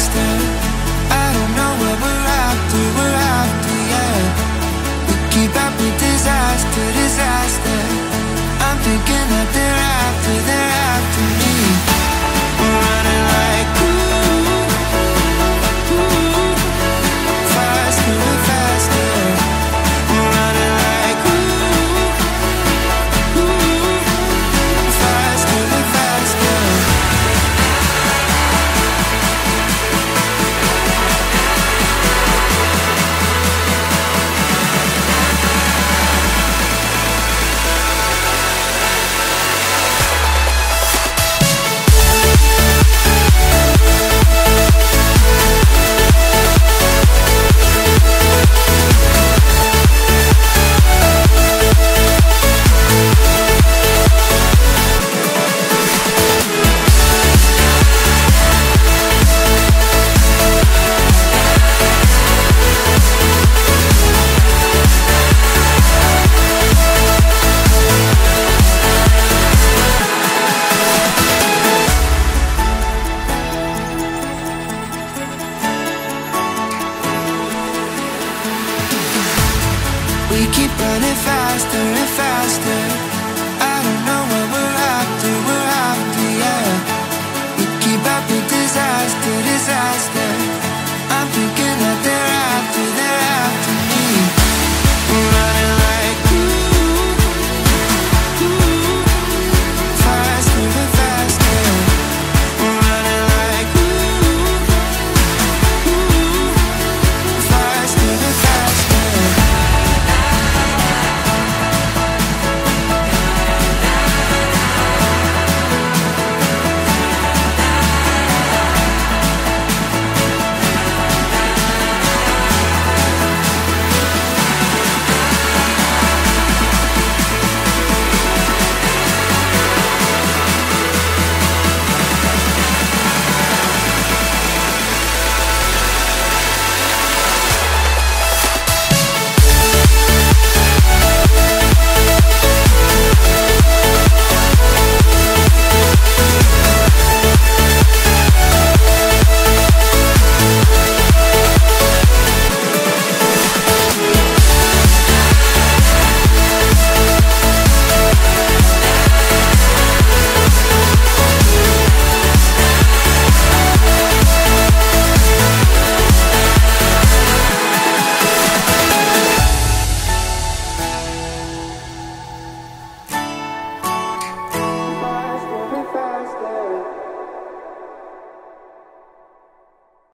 lost We keep running faster and faster.